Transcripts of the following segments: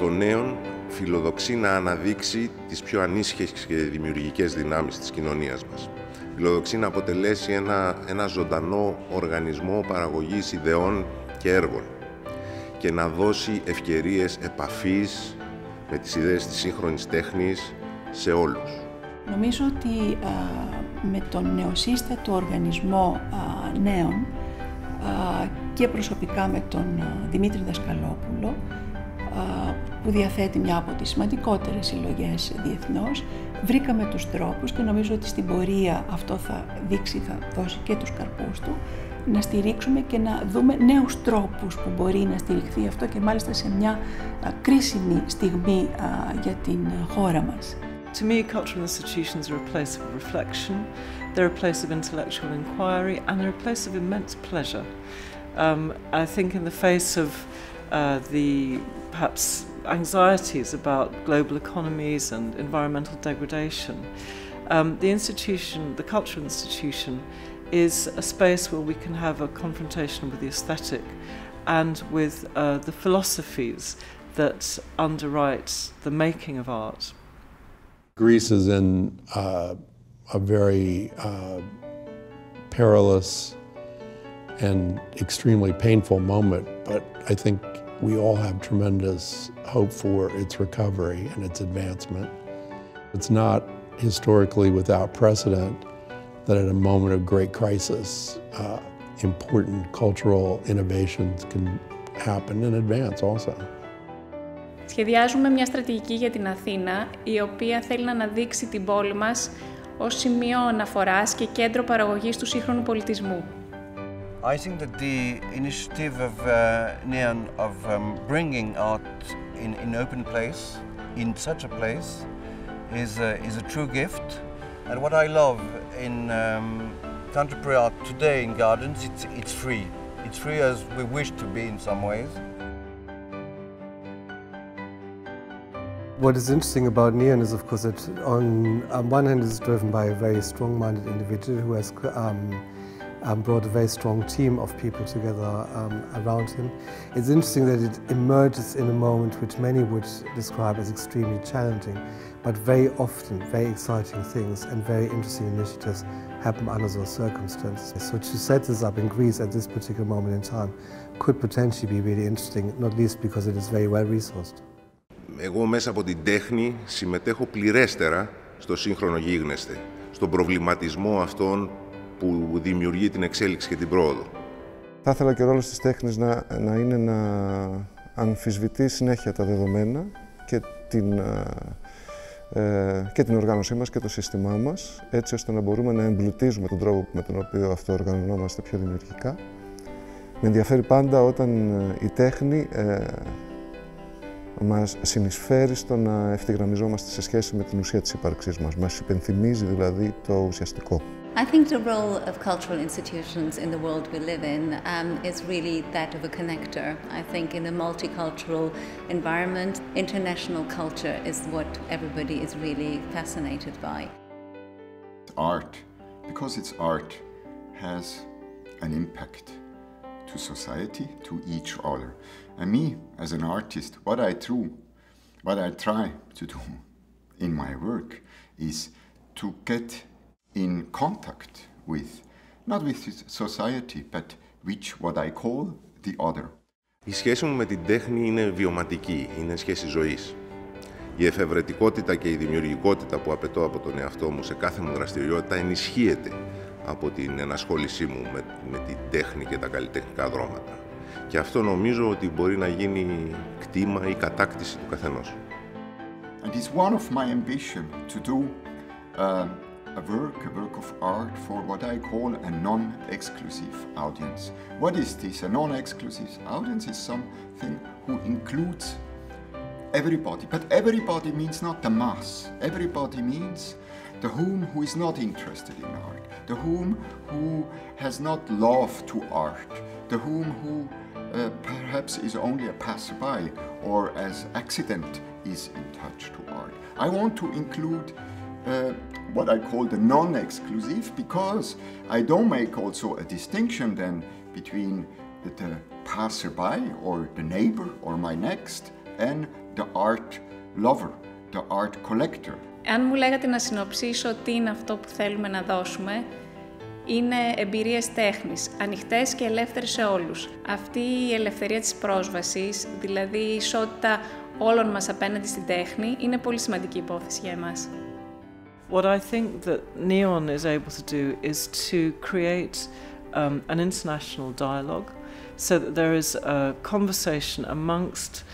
των νέων φιλοδοξεί να αναδείξει τις πιο ανήσυχες και δημιουργικές δυνάμεις της κοινωνίας μας. Φιλοδοξεί να αποτελέσει ένα, ένα ζωντανό οργανισμό παραγωγής ιδεών και έργων και να δώσει ευκαιρίες επαφής με τις ιδέες της σύγχρονης τέχνης σε όλους. Νομίζω ότι με τον νεοσύστατο οργανισμό νέων και προσωπικά με τον Δημήτρη Δασκαλόπουλο που διαθέτει μια από τις σημαντικότερες συλλογές διεθνώς, βρήκαμε τους τρόπους και νομίζω ότι στην πορεία αυτό θα δείξει, θα δώσει και τους καρπούς του, να στηρίξουμε και να δούμε νέους τρόπους που μπορεί να στηριχθεί αυτό και μάλιστα σε μια κρίσιμη στιγμή για την χώρα μας. To me, cultural institutions are a place of reflection, they're a place of intellectual inquiry, and they're a place of immense pleasure. Um, I think in the face of uh, the perhaps anxieties about global economies and environmental degradation, um, the institution, the cultural institution, is a space where we can have a confrontation with the aesthetic and with uh, the philosophies that underwrite the making of art. Greece is in uh, a very uh, perilous and extremely painful moment, but I think we all have tremendous hope for its recovery and its advancement. It's not historically without precedent that at a moment of great crisis, uh, important cultural innovations can happen and advance also. Σχεδιάζουμε μια στρατηγική για την Αθήνα, η οποία θέλει να αναδείξει την πόλη μας ως σημείο αναφοράς και κέντρο παραγωγής του σύγχρονου πολιτισμού. I think that the initiative of uh, Neon of um, bringing art in in open place, in such a place, is a, is a true gift. And what I love in um, contemporary art today in gardens, it's, it's free. It's free as we wish to be in some ways. What is interesting about Neon is, of course, that on, on one hand it's driven by a very strong-minded individual who has um, um, brought a very strong team of people together um, around him. It's interesting that it emerges in a moment which many would describe as extremely challenging, but very often very exciting things and very interesting initiatives happen under those circumstances. So to set this up in Greece at this particular moment in time could potentially be really interesting, not least because it is very well resourced. Εγώ μέσα από την τέχνη συμμετέχω πληρέστερα στο σύγχρονο γίγνεσθε, στον προβληματισμό αυτών που δημιουργεί την εξέλιξη και την πρόοδο. Θα ήθελα και ο ρόλος της τέχνης να, να είναι να αμφισβητεί συνέχεια τα δεδομένα και την, ε, και την οργάνωσή μας και το σύστημά μας, έτσι ώστε να μπορούμε να εμπλουτίζουμε τον τρόπο με τον οποίο αυτό οργανωνόμαστε πιο δημιουργικά. Με ενδιαφέρει πάντα όταν ε, η τέχνη ε, μας συνεισφέρει στο να ευθυγραμμιζόμαστε σε σχέση με την ουσία της ύπαρξής μας. Μας υπενθυμίζει δηλαδή το ουσιαστικό. I think the role of cultural institutions in the world we live in um, is really that of a connector. I think in a multicultural environment, international culture is what everybody is really fascinated by. Art, because it's art, has an impact to society, to each other. And me, as an artist, what I do, what I try to do in my work is to get in contact with, not with society, but with what I call the other. Η σχέση μου με την τέχνη είναι βιωματική, είναι σχέση ζωής. Η εφευρετικότητα και η δημιουργικότητα που απαιτώ από τον εαυτό μου σε κάθε μου δραστηριότητα ενισχύεται από την ενασχόλησή μου με, με την τέχνη και τα καλλιτεχνικά δρώματα. Και αυτό νομίζω ότι μπορεί να γίνει κτήμα ή κατάκτηση του καθενός. And it's one of my ambition to do uh, a work, a work of art for what I call a non-exclusive audience. What is this? A non-exclusive audience is something who includes everybody, but everybody means not the mass. Everybody means the whom who is not interested in art, the whom who has not love to art, the whom who uh, perhaps is only a passerby or as accident is in touch to art. I want to include uh, what I call the non-exclusive because I don't make also a distinction then between the, the passerby or the neighbor or my next and the art lover, the art collector. Αν μου λέγατε να συνοψίσω τι είναι αυτό που θέλουμε να δώσουμε, είναι εμπειρίες τέχνης, ανοιχτές και ελεύθερες σε όλους. Αυτή η ελευθερία της πρόσβασης, δηλαδή η ισότητα όλων μας απέναντι στην τέχνη, είναι πολύ σημαντική υπόθεση για εμάς. What I think that Neon is able to do is to create um, an international dialogue so that there is a conversation amongst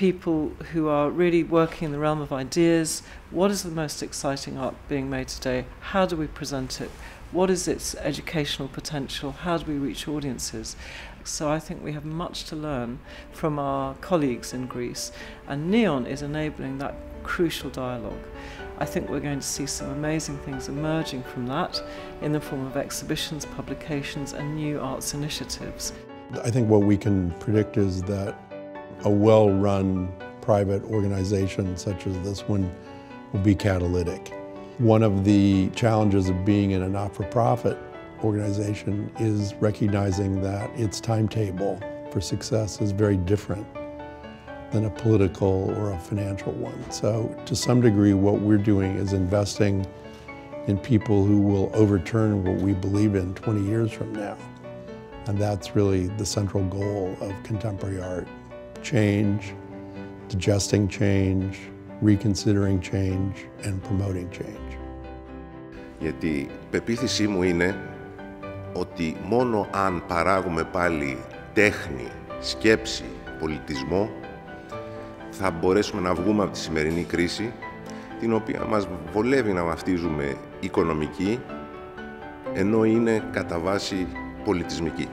people who are really working in the realm of ideas. What is the most exciting art being made today? How do we present it? What is its educational potential? How do we reach audiences? So I think we have much to learn from our colleagues in Greece, and Neon is enabling that crucial dialogue. I think we're going to see some amazing things emerging from that in the form of exhibitions, publications, and new arts initiatives. I think what we can predict is that a well-run private organization such as this one will be catalytic. One of the challenges of being in a not-for-profit organization is recognizing that its timetable for success is very different than a political or a financial one. So to some degree what we're doing is investing in people who will overturn what we believe in 20 years from now. And that's really the central goal of contemporary art. Change, digesting change, reconsidering change, and promoting change. Γιατί η πεποίθησή μου είναι ότι μόνο αν παράγουμε πάλι τέχνη, σκέψη, πολιτισμό, θα μπορέσουμε να βγούμε από τη σημερινή κρίση, την οποία μας βολεύει να βαφτίζουμε οικονομική, ενώ είναι κατά βάση πολιτισμική.